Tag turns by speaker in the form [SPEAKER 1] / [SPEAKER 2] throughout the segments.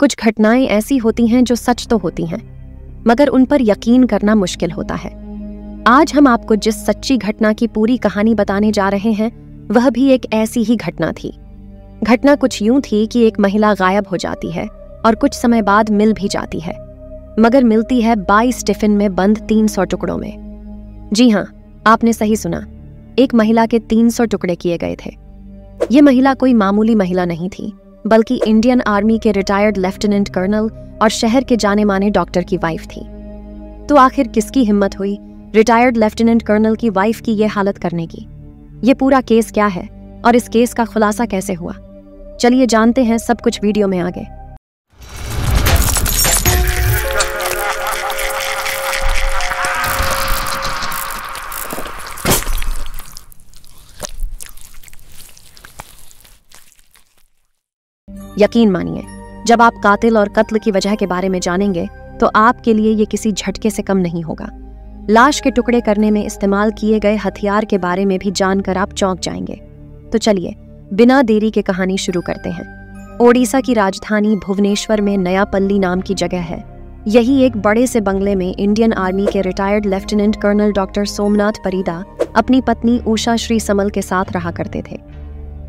[SPEAKER 1] कुछ घटनाएँ ऐसी होती हैं जो सच तो होती हैं, मगर उन पर यकीन करना मुश्किल होता है। आज हम आपको जिस सच्ची घटना की पूरी कहानी बताने जा रहे हैं, वह भी एक ऐसी ही घटना थी। घटना कुछ यूँ थी कि एक महिला गायब हो जाती है और कुछ समय बाद मिल भी जाती है, मगर मिलती है बाईस टिफ़िन में बंद तीन सौ टुकड़ों में। जी हाँ आपने सही सुना, एक महिला के तीन सौ टुकड़े किए गए थे। ये महिला कोई मामूली महिला नहीं थी बल्कि इंडियन आर्मी के रिटायर्ड लेफ्टिनेंट कर्नल और शहर के जाने माने डॉक्टर की वाइफ थी। तो आखिर किसकी हिम्मत हुई रिटायर्ड लेफ्टिनेंट कर्नल की वाइफ की यह हालत करने की? ये पूरा केस क्या है और इस केस का खुलासा कैसे हुआ? चलिए जानते हैं सब कुछ वीडियो में आगे। यकीन मानिए, जब आप कातिल और कत्ल की वजह के बारे में जानेंगे तो आपके लिए ये किसी झटके से कम नहीं होगा। लाश के टुकड़े करने में इस्तेमाल किए गए हथियार के बारे में भी जानकर आप चौंक जाएँगे। तो चलिए, बिना देरी के कहानी शुरू करते हैं। ओडिशा की राजधानी भुवनेश्वर में नयापल्ली नाम की जगह है। यही एक बड़े से बंगले में इंडियन आर्मी के retired lieutenant colonel doctor Somnath Parida अपनी पत्नी उषा श्री समल के साथ रहा करते थे।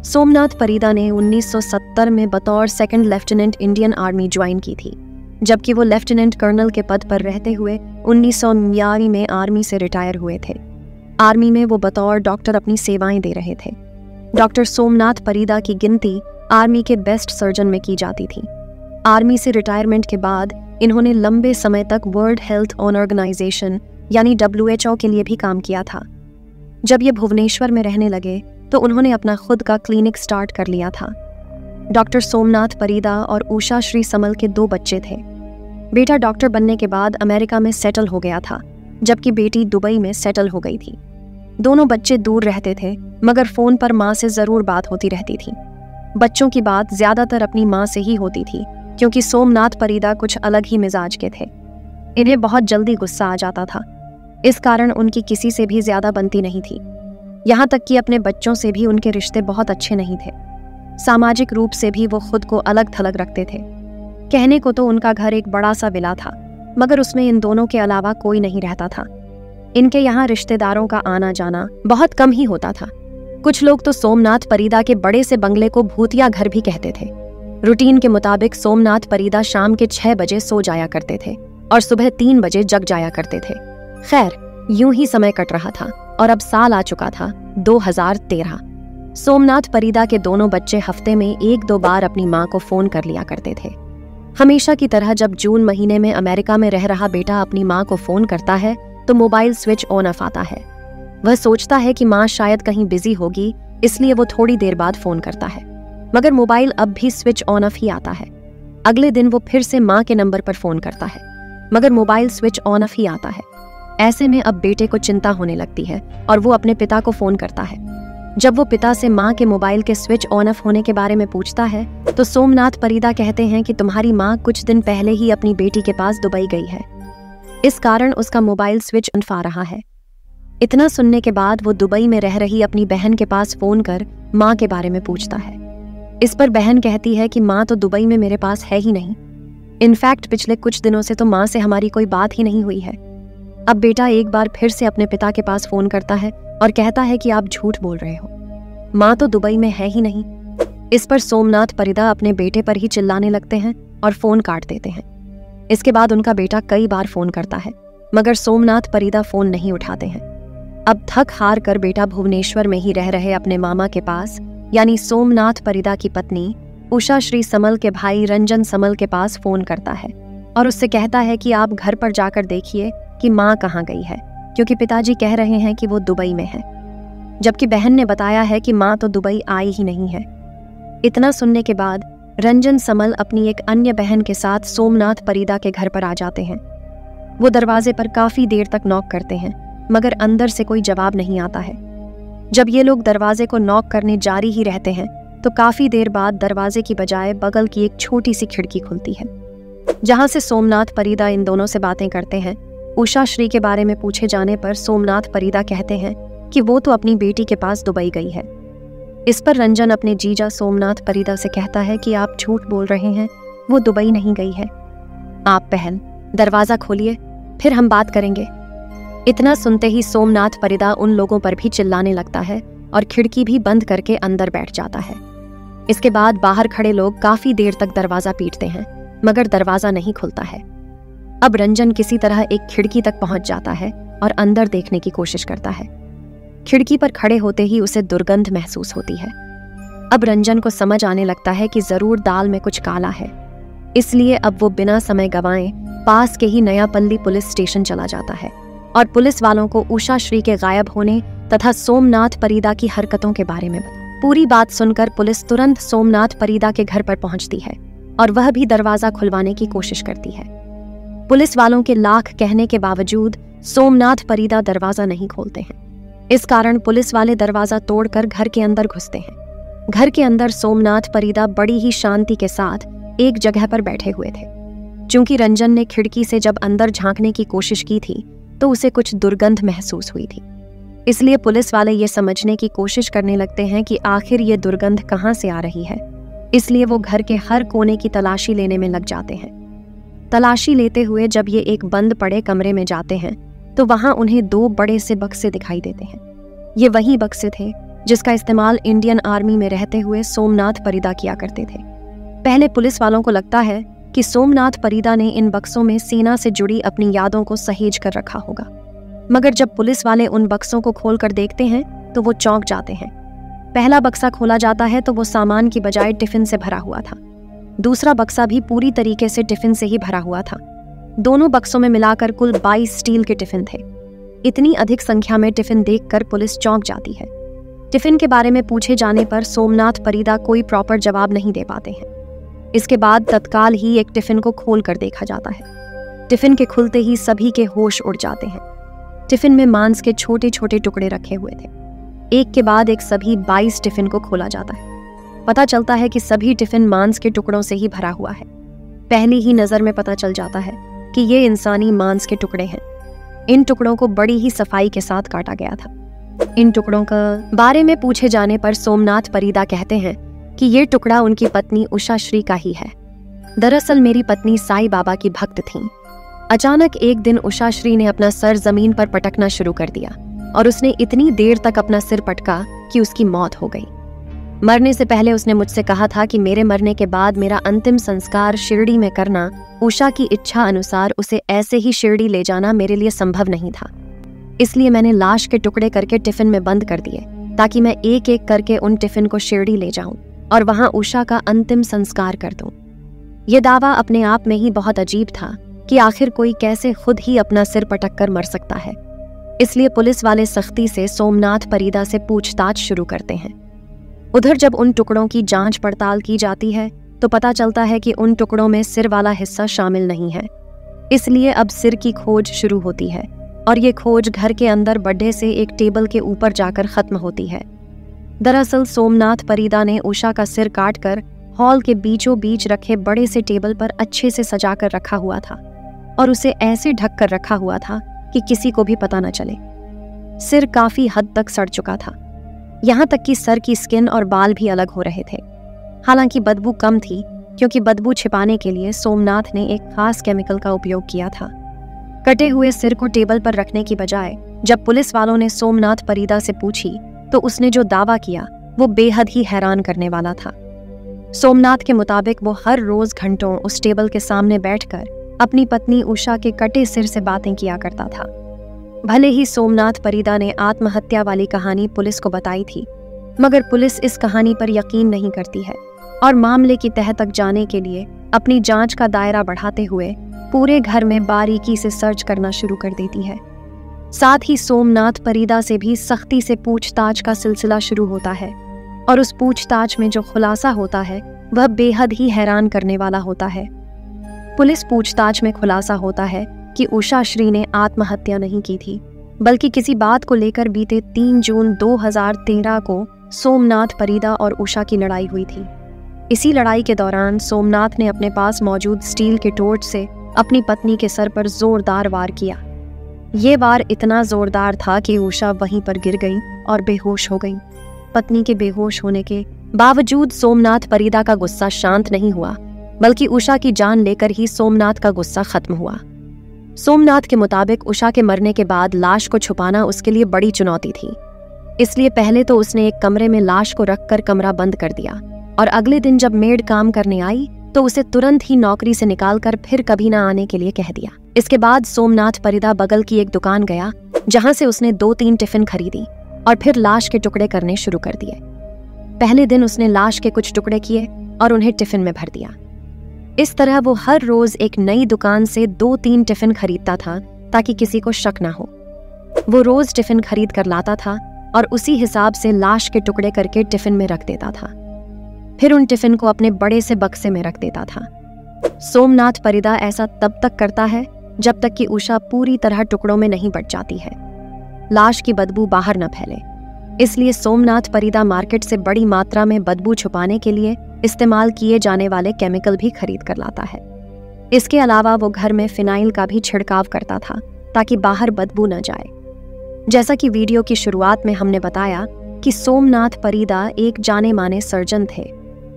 [SPEAKER 1] सोमनाथ परिदा ने 1970 में बतौर second lieutenant Indian army join की थी, जबकि वो लेफ्टिनेंट कर्नल के पद पर रहते हुए उन्नीस में आर्मी से रिटायर हुए थे। आर्मी में वो बतौर डॉक्टर अपनी सेवाएँ दे रहे थे। डॉक्टर सोमनाथ परिदा की गिनती आर्मी के बेस्ट सर्जन में की जाती थी। आर्मी से रिटायरमेंट के बाद इन्होंने लंबे समय तक वर्ल्ड हेल्थ ऑर्गेनाइजेशन यानी WHO के लिए भी काम किया था। जब ये भुवनेश्वर में रहने लगे तो उन्होंने अपना खुद का क्लिनिक स्टार्ट कर लिया था। डॉक्टर सोमनाथ, परीदा और उषा श्री समल के दो बच्चे थे। बेटा डॉक्टर बनने के बाद अमेरिका में सेटल हो गया था, जबकि बेटी दुबई में सेटल हो गई थी। दोनों बच्चे दूर रहते थे, मगर फ़ोन पर माँ से ज़रूर बात होती रहती थी। बच्चों की बात ज़्यादातर अपनी माँ से ही होती थी, क्योंकि सोमनाथ, परीदा कुछ अलग ही मिजाज के थे। इन्हें बहुत जल्दी गुस्सा आ जाता था। इस कारण उनकी किसी से भी ज़्यादा बनती नहीं थी। यहाँ तक कि अपने बच्चों से भी उनके रिश्ते बहुत अच्छे नहीं थे। सामाजिक रूप से भी वो खुद को अलग थलग रखते थे। कहने को तो उनका घर एक बड़ा सा विला था, मगर उसमें इन दोनों के अलावा कोई नहीं रहता था। इनके यहाँ रिश्तेदारों का आना जाना बहुत कम ही होता था। कुछ लोग तो सोमनाथ परीदा के बड़े से बंगले को भूतिया घर भी कहते थे। रूटीन के मुताबिक सोमनाथ परीदा शाम के छह बजे सो जाया करते थे और सुबह तीन बजे जग जाया करते थे। खैर यूँ ही समय कट रहा था और अब साल आ चुका था 2013 सोमनाथ परिदा के दोनों बच्चे हफ़्ते में एक दो बार अपनी माँ को फ़ोन कर लिया करते थे। हमेशा की तरह जब जून महीने में अमेरिका में रह रहा बेटा अपनी माँ को फ़ोन करता है तो मोबाइल स्विच ऑन ऑफ़ आता है। वह सोचता है कि माँ शायद कहीं बिज़ी होगी, इसलिए वो थोड़ी देर बाद फ़ोन करता है। मगर मोबाइल अब भी स्विच ऑन ऑफ़ ही आता है। अगले दिन वो फिर से माँ के नंबर पर फ़ोन करता है, मगर मोबाइल स्विच ऑन ऑफ़ ही आता है। ऐसे में अब बेटे को चिंता होने लगती है और वो अपने पिता को फ़ोन करता है। जब वो पिता से माँ के मोबाइल के स्विच ऑन ऑफ़ होने के बारे में पूछता है तो सोमनाथ परिदा कहते हैं कि तुम्हारी माँ कुछ दिन पहले ही अपनी बेटी के पास दुबई गई है। इस कारण उसका मोबाइल स्विच ऑन आ रहा है। इतना सुनने के बाद वो दुबई में रह रही अपनी बहन के पास फ़ोन कर माँ के बारे में पूछता है। इस पर बहन कहती है कि माँ तो दुबई में मेरे पास है ही नहीं। इनफैक्ट पिछले कुछ दिनों से तो माँ से हमारी कोई बात ही नहीं हुई है। अब बेटा एक बार फिर से अपने पिता के पास फ़ोन करता है और कहता है कि आप झूठ बोल रहे हो। माँ तो दुबई में है ही नहीं। इस पर सोमनाथ परिदा अपने बेटे पर ही चिल्लाने लगते हैं और फ़ोन काट देते हैं। इसके बाद उनका बेटा कई बार फ़ोन करता है, मगर सोमनाथ परिदा फ़ोन नहीं उठाते हैं। अब थक हार कर बेटा भुवनेश्वर में ही रह रहे अपने मामा के पास, यानी सोमनाथ परिदा की पत्नी, उषा श्री समल के भाई रंजन समल के पास फ़ोन करता है और उससे कहता है कि आप घर पर जाकर देखिए कि माँ कहाँ गई है, क्योंकि पिताजी कह रहे हैं कि वो दुबई में है। जबकि बहन ने बताया है कि माँ तो दुबई आई ही नहीं है। इतना सुनने के बाद, रंजन समल अपनी एक अन्य बहन के साथ सोमनाथ परिदा के घर पर आ जाते हैं। वो दरवाजे पर काफ़ी देर तक नॉक करते हैं, मगर अंदर से कोई जवाब नहीं आता है। जब ये लोग दरवाजे को नॉक करने जारी ही रहते हैं तो काफ़ी देर बाद दरवाजे की बजाय बगल की एक छोटी सी खिड़की खुलती है, जहाँ से सोमनाथ परिदा इन दोनों से बातें करते हैं उषा श्री के बारे में पूछे जाने पर सोमनाथ परिदा कहते हैं कि वो तो अपनी बेटी के पास दुबई गई है। इस पर रंजन अपने जीजा सोमनाथ परिदा से कहता है कि आप झूठ बोल रहे हैं, वो दुबई नहीं गई है। आप पहल दरवाज़ा खोलिए, फिर हम बात करेंगे। इतना सुनते ही सोमनाथ परिदा उन लोगों पर भी चिल्लाने लगता है और खिड़की भी बंद करके अंदर बैठ जाता है। इसके बाद बाहर खड़े लोग काफ़ी देर तक दरवाज़ा पीटते हैं, मगर दरवाज़ा नहीं खुलता है। अब रंजन किसी तरह एक खिड़की तक पहुँच जाता है और अंदर देखने की कोशिश करता है। खिड़की पर खड़े होते ही उसे दुर्गंध महसूस होती है। अब रंजन को समझ आने लगता है कि ज़रूर दाल में कुछ काला है। इसलिए अब वो बिना समय गवाए पास के ही नया पल्ली पुलिस स्टेशन चला जाता है और पुलिस वालों को उषा श्री के गायब होने तथा सोमनाथ परीदा की हरकतों के बारे में पूरी बात सुनकर पुलिस तुरंत सोमनाथ परीदा के घर पर पहुँचती है और वह भी दरवाज़ा खुलवाने की कोशिश करती है। पुलिस वालों के लाख कहने के बावजूद सोमनाथ परीदा दरवाज़ा नहीं खोलते हैं। इस कारण पुलिस वाले दरवाज़ा तोड़कर घर के अंदर घुसते हैं। घर के अंदर सोमनाथ परीदा बड़ी ही शांति के साथ एक जगह पर बैठे हुए थे। चूँकि रंजन ने खिड़की से जब अंदर झांकने की कोशिश की थी तो उसे कुछ दुर्गंध महसूस हुई थी। इसलिए पुलिस वाले ये समझने की कोशिश करने लगते हैं कि आखिर ये दुर्गंध कहाँ से आ रही है। इसलिए वो घर के हर कोने की तलाशी लेने में लग जाते हैं। तलाशी लेते हुए जब ये एक बंद पड़े कमरे में जाते हैं तो वहाँ उन्हें दो बड़े से बक्से दिखाई देते हैं। ये वही बक्से थे, जिसका इस्तेमाल इंडियन आर्मी में रहते हुए सोमनाथ परिदा किया करते थे। पहले पुलिस वालों को लगता है कि सोमनाथ परिदा ने इन बक्सों में सेना से जुड़ी अपनी यादों को सहेज कर रखा होगा। मगर जब पुलिस वाले उन बक्सों को खोल कर देखते हैं तो वो चौंक जाते हैं। पहला बक्सा खोला जाता है तो वो सामान की बजाय टिफ़िन से भरा हुआ था। दूसरा बक्सा भी पूरी तरीके से टिफ़िन से ही भरा हुआ था। दोनों बक्सों में मिलाकर कुल 22 स्टील के टिफ़िन थे। इतनी अधिक संख्या में टिफ़िन देखकर पुलिस चौंक जाती है। टिफ़िन के बारे में पूछे जाने पर सोमनाथ परिदा कोई प्रॉपर जवाब नहीं दे पाते हैं। इसके बाद तत्काल ही एक टिफ़िन को खोल कर देखा जाता है। टिफ़िन के खुलते ही सभी के होश उड़ जाते हैं। टिफ़िन में मांस के छोटे छोटे टुकड़े रखे हुए थे। एक के बाद एक सभी बाईस टिफ़िन को खोला जाता है। पता चलता है कि सभी टिफ़िन मांस के टुकड़ों से ही भरा हुआ है। पहली ही नज़र में पता चल जाता है कि ये इंसानी मांस के टुकड़े हैं। इन टुकड़ों को बड़ी ही सफ़ाई के साथ काटा गया था। इन टुकड़ों का बारे में पूछे जाने पर सोमनाथ परिदा कहते हैं कि ये टुकड़ा उनकी पत्नी उषा श्री का ही है। दरअसल मेरी पत्नी साई बाबा की भक्त थी। अचानक एक दिन उषा श्री ने अपना सर ज़मीन पर पटकना शुरू कर दिया और उसने इतनी देर तक अपना सिर पटका कि उसकी मौत हो गई। मरने से पहले उसने मुझसे कहा था कि मेरे मरने के बाद मेरा अंतिम संस्कार शिरडी में करना, उषा की इच्छा अनुसार उसे ऐसे ही शिरडी ले जाना मेरे लिए संभव नहीं था। इसलिए मैंने लाश के टुकड़े करके टिफ़िन में बंद कर दिए, ताकि मैं एक एक करके उन टिफ़िन को शिरडी ले जाऊँ और वहाँ उषा का अंतिम संस्कार कर दूँ। यह दावा अपने आप में ही बहुत अजीब था कि आखिर कोई कैसे खुद ही अपना सिर पटक कर मर सकता है। इसलिए पुलिस वाले सख्ती से सोमनाथ परीदा से पूछताछ शुरू करते हैं। उधर जब उन टुकड़ों की जाँच पड़ताल की जाती है तो पता चलता है कि उन टुकड़ों में सिर वाला हिस्सा शामिल नहीं है। इसलिए अब सिर की खोज शुरू होती है, और ये खोज घर के अंदर बड्ढे से एक टेबल के ऊपर जाकर खत्म होती है। दरअसल सोमनाथ परीदा ने उषा का सिर काट कर हॉल के बीचों बीच रखे बड़े से टेबल पर अच्छे से सजा कर रखा हुआ था, और उसे ऐसे ढक कर रखा हुआ था कि किसी को भी पता न चले। सिर काफ़ी हद तक सड़ चुका था। यहाँ तक कि सर की स्किन और बाल भी अलग हो रहे थे। हालाँकि बदबू कम थी, क्योंकि बदबू छिपाने के लिए सोमनाथ ने एक खास केमिकल का उपयोग किया था। कटे हुए सिर को टेबल पर रखने की बजाय, जब पुलिस वालों ने सोमनाथ परीदा से पूछी तो उसने जो दावा किया, वो बेहद ही हैरान करने वाला था। सोमनाथ के मुताबिक वो हर रोज घंटों उस टेबल के सामने बैठकर अपनी पत्नी उषा के कटे सिर से बातें किया करता था। भले ही सोमनाथ परिदा ने आत्महत्या वाली कहानी पुलिस को बताई थी, मगर पुलिस इस कहानी पर यकीन नहीं करती है और मामले की तह तक जाने के लिए अपनी जाँच का दायरा बढ़ाते हुए पूरे घर में बारीकी से सर्च करना शुरू कर देती है। साथ ही सोमनाथ परिदा से भी सख्ती से पूछताछ का सिलसिला शुरू होता है और उस पूछताछ में जो खुलासा होता है, वह बेहद ही हैरान करने वाला होता है। पुलिस पूछताछ में खुलासा होता है कि उषा श्री ने आत्महत्या नहीं की थी, बल्कि किसी बात को लेकर बीते तीन जून 2013 को सोमनाथ, परिदा और उषा की लड़ाई हुई थी। इसी लड़ाई के दौरान सोमनाथ ने अपने पास मौजूद स्टील के टोर्च से अपनी पत्नी के सर पर जोरदार वार किया। ये वार इतना जोरदार था कि उषा वहीं पर गिर गई और बेहोश हो गई। पत्नी के बेहोश होने के बावजूद सोमनाथ, परिदा का गुस्सा शांत नहीं हुआ, बल्कि उषा की जान लेकर ही सोमनाथ का गुस्सा खत्म हुआ। सोमनाथ के मुताबिक उषा के मरने के बाद लाश को छुपाना उसके लिए बड़ी चुनौती थी। इसलिए पहले तो उसने एक कमरे में लाश को रखकर कमरा बंद कर दिया और अगले दिन जब मेड काम करने आई तो उसे तुरंत ही नौकरी से निकालकर फिर कभी ना आने के लिए कह दिया। इसके बाद सोमनाथ परिदा बगल की एक दुकान गया, जहाँ से उसने दो तीन टिफ़िन खरीदी और फिर लाश के टुकड़े करने शुरू कर दिए। पहले दिन उसने लाश के कुछ टुकड़े किए और उन्हें टिफ़िन में भर दिया। इस तरह वो हर रोज एक नई दुकान से दो तीन टिफ़िन खरीदता था, ताकि किसी को शक ना हो। वो रोज टिफ़िन खरीद कर लाता था और उसी हिसाब से लाश के टुकड़े करके टिफ़िन में रख देता था। फिर उन टिफ़िन को अपने बड़े से बक्से में रख देता था। सोमनाथ परिदा ऐसा तब तक करता है, जब तक कि उषा पूरी तरह टुकड़ों में नहीं बट जाती है। लाश की बदबू बाहर न फैले। इसलिए सोमनाथ परिदा मार्केट से बड़ी मात्रा में बदबू छुपाने के लिए इस्तेमाल किए जाने वाले केमिकल भी खरीद कर लाता है। इसके अलावा वो घर में फिनाइल का भी छिड़काव करता था, ताकि बाहर बदबू न जाए। जैसा कि वीडियो की शुरुआत में हमने बताया कि सोमनाथ परिदा एक जाने माने सर्जन थे,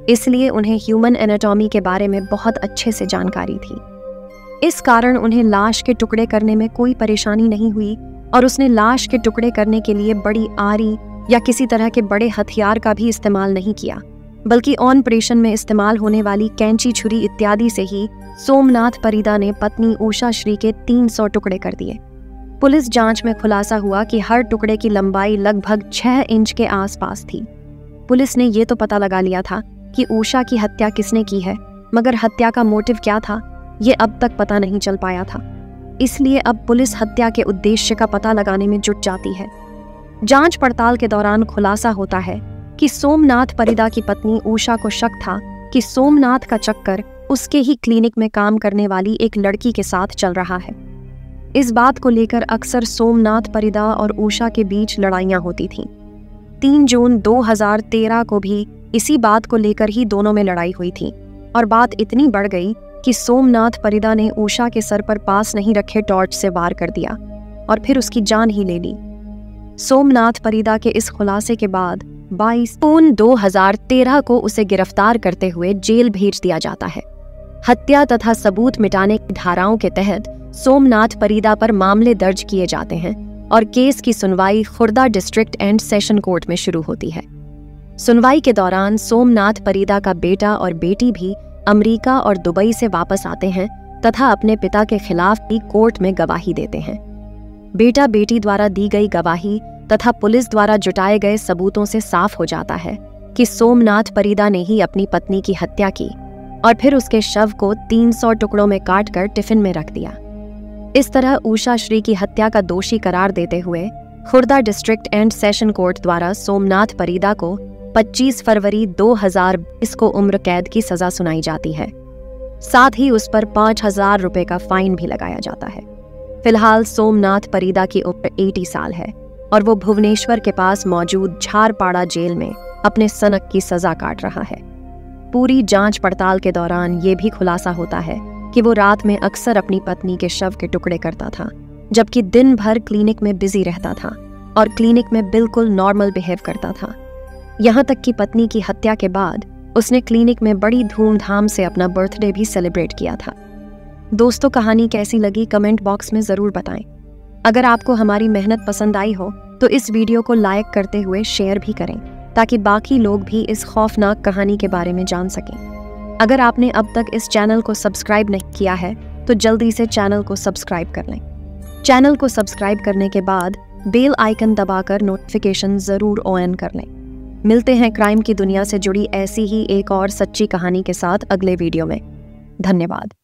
[SPEAKER 1] इसलिए उन्हें ह्यूमन एनाटॉमी के बारे में बहुत अच्छे से जानकारी थी। इस कारण उन्हें लाश के टुकड़े करने में कोई परेशानी नहीं हुई और उसने लाश के टुकड़े करने के लिए बड़ी आरी या किसी तरह के बड़े हथियार का भी इस्तेमाल नहीं किया। बल्कि ऑन ऑपरेशन में इस्तेमाल होने वाली कैंची छुरी इत्यादि से ही सोमनाथ परिदा ने पत्नी उषा श्री के 300 टुकड़े कर दिए। पुलिस जाँच में खुलासा हुआ कि हर टुकड़े की लंबाई लगभग छह इंच के आसपास थी। पुलिस ने यह तो पता लगा लिया था कि ऊषा की हत्या किसने की है, मगर हत्या का मोटिव क्या था, ये अब तक पता नहीं चल पाया था। इसलिए अब पुलिस हत्या के उद्देश्य का पता लगाने में जुट जाती है। जाँच पड़ताल के दौरान खुलासा होता है कि सोमनाथ परिदा की पत्नी ऊषा को शक था कि सोमनाथ का चक्कर उसके ही क्लिनिक में काम करने वाली एक लड़की के साथ चल रहा है इस बात को लेकर अक्सर सोमनाथ परिदा और ऊषा के बीच लड़ाइयाँ होती थीं। तीन जून 2013 को भी इसी बात को लेकर ही दोनों में लड़ाई हुई थी और बात इतनी बढ़ गई कि सोमनाथ परिदा ने ऊषा के सर पर पास नहीं रखे टॉर्च से वार कर दिया और फिर उसकी जान ही ले ली सोमनाथ परिदा के इस खुलासे के बाद 22 जून 2013 को उसे गिरफ़्तार करते हुए जेल भेज दिया जाता है। हत्या तथा सबूत मिटाने की धाराओं के तहत सोमनाथ परिदा पर मामले दर्ज किए जाते हैं और केस की सुनवाई Khurda district and session court में शुरू होती है। सुनवाई के दौरान सोमनाथ परिदा का बेटा और बेटी भी अमेरिका और दुबई से वापस आते हैं तथा अपने पिता के खिलाफ भी कोर्ट में गवाही देते हैं। बेटा बेटी द्वारा दी गई गवाही तथा पुलिस द्वारा जुटाए गए सबूतों से साफ़ हो जाता है कि सोमनाथ परिदा ने ही अपनी पत्नी की हत्या की और फिर उसके शव को 300 टुकड़ों में काटकर टिफ़िन में रख दिया। इस तरह उषा श्री की हत्या का दोषी करार देते हुए Khurda district and session court द्वारा सोमनाथ परिदा को 25 फरवरी 2020 को उम्र कैद की सजा सुनाई जाती है। साथ ही उस पर पाँच हज़ार रुपए का फाइन भी लगाया जाता है। फ़िलहाल सोमनाथ परिदा की उम्र 80 साल है। और वो भुवनेश्वर के पास मौजूद झारपाड़ा जेल में अपने सनक की सजा काट रहा है। पूरी जाँच पड़ताल के दौरान ये भी खुलासा होता है कि वो रात में अक्सर अपनी पत्नी के शव के टुकड़े करता था, जबकि दिन भर क्लिनिक में बिज़ी रहता था और क्लिनिक में बिल्कुल नॉर्मल बिहेव करता था। यहाँ तक कि पत्नी की हत्या के बाद उसने क्लिनिक में बड़ी धूमधाम से अपना बर्थडे भी सेलिब्रेट किया था। दोस्तों, कहानी कैसी लगी कमेंट बॉक्स में ज़रूर बताएँ। अगर आपको हमारी मेहनत पसंद आई हो तो इस वीडियो को लाइक करते हुए शेयर भी करें, ताकि बाकी लोग भी इस खौफनाक कहानी के बारे में जान सकें। अगर आपने अब तक इस चैनल को सब्सक्राइब नहीं किया है तो जल्दी से चैनल को सब्सक्राइब कर लें। चैनल को सब्सक्राइब करने के बाद बेल आइकन दबाकर नोटिफिकेशन ज़रूर ऑन कर लें। मिलते हैं क्राइम की दुनिया से जुड़ी ऐसी ही एक और सच्ची कहानी के साथ अगले वीडियो में। धन्यवाद।